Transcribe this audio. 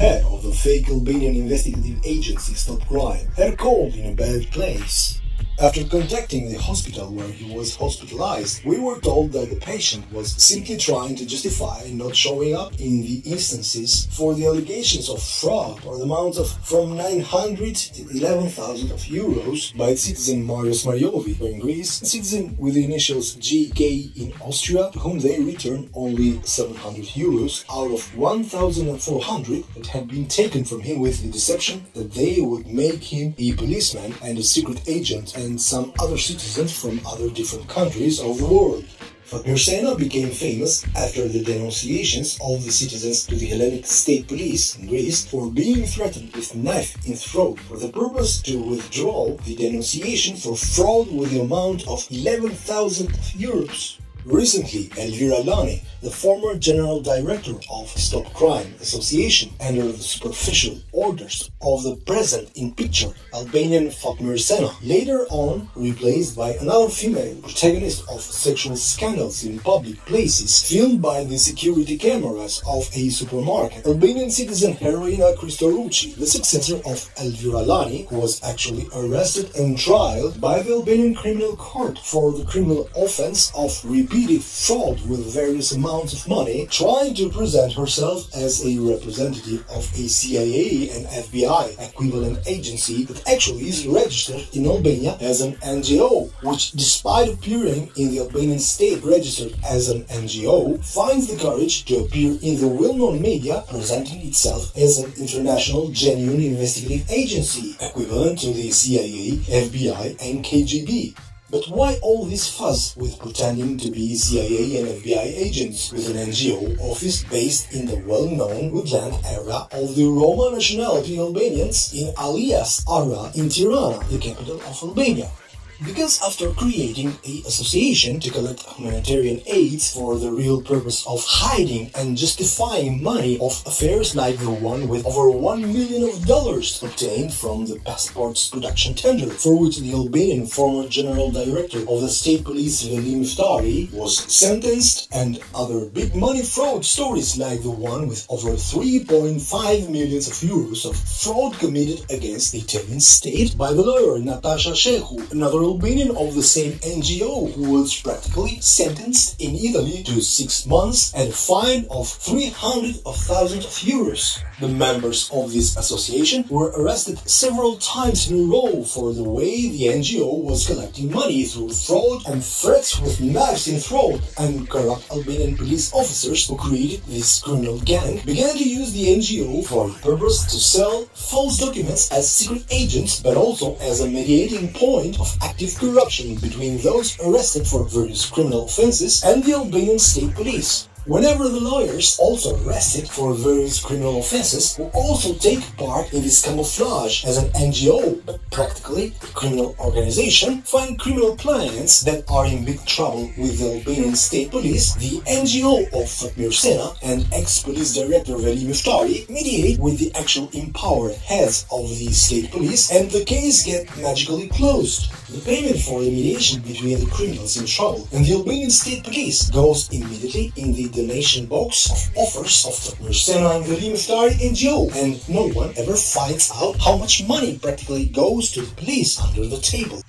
head of the fake Albanian investigative agency Stop Crime, had called in a bad place. After contacting the hospital where he was hospitalized, we were told that the patient was simply trying to justify not showing up in the instances for the allegations of fraud or the amount of from 900 to 11,000 of euros by citizen Marjo Smajovi in Greece, citizen with the initials GK in Austria, to whom they returned only 700 euros out of 1,400 that had been taken from him with the deception that they would make him a policeman and a secret agent and and some other citizens from other different countries of the world. Fatmir Sena became famous after the denunciations of the citizens to the Hellenic State Police in Greece for being threatened with knife in throat for the purpose to withdraw the denunciation for fraud with the amount of 11,000 euros. Recently, Elvira Lani, the former general director of Stop Crime Association, under the superficial orders of the present in picture Albanian Fatmir Sena, later on replaced by another female protagonist of sexual scandals in public places, filmed by the security cameras of a supermarket. Albanian citizen Heroina Kristo Ruçi, the successor of Elvira Lani, who was actually arrested and tried by the Albanian criminal court for the criminal offense of repeated fraud with various amounts of money, trying to present herself as a representative of a CIA and FBI equivalent agency that actually is registered in Albania as an NGO, which despite appearing in the Albanian state registered as an NGO, finds the courage to appear in the well-known media presenting itself as an international genuine investigative agency equivalent to the CIA, FBI and KGB. But why all this fuss with pretending to be CIA and FBI agents with an NGO office based in the well-known woodland area of the Roma nationality Albanians in Allias Ara in Tirana, the capital of Albania? Because after creating a association to collect humanitarian aids for the real purpose of hiding and justifying money of affairs like the one with over 1 million of dollars obtained from the passports production tender for which the Albanian former general director of the state police Veli Myftari was sentenced and other big money fraud stories like the one with over 3.5 millions of euros of fraud committed against the Italian state by the lawyer Natasha Shehu, another Albanian of the same NGO who was practically sentenced in Italy to six months and a fine of 300,000 of euros. The members of this association were arrested several times in a row for the way the NGO was collecting money through fraud and threats with knives in throat and corrupt Albanian police officers who created this criminal gang began to use the NGO for the purpose to sell false documents as secret agents but also as a mediating point of active corruption between those arrested for various criminal offenses and the Albanian state police. Whenever the lawyers, also arrested for various criminal offenses, will also take part in this camouflage as an NGO, but practically a criminal organization, find criminal clients that are in big trouble with the Albanian state police, the NGO of Fatmir Sena and ex-police director Veli Myftari mediate with the actual empowered heads of the state police and the case get magically closed. The payment for mediation between the criminals in trouble and the Albanian state police goes immediately in the donation box of offers of the Sena and Veli Myftari NGO and no one ever finds out how much money practically goes to the police under the table.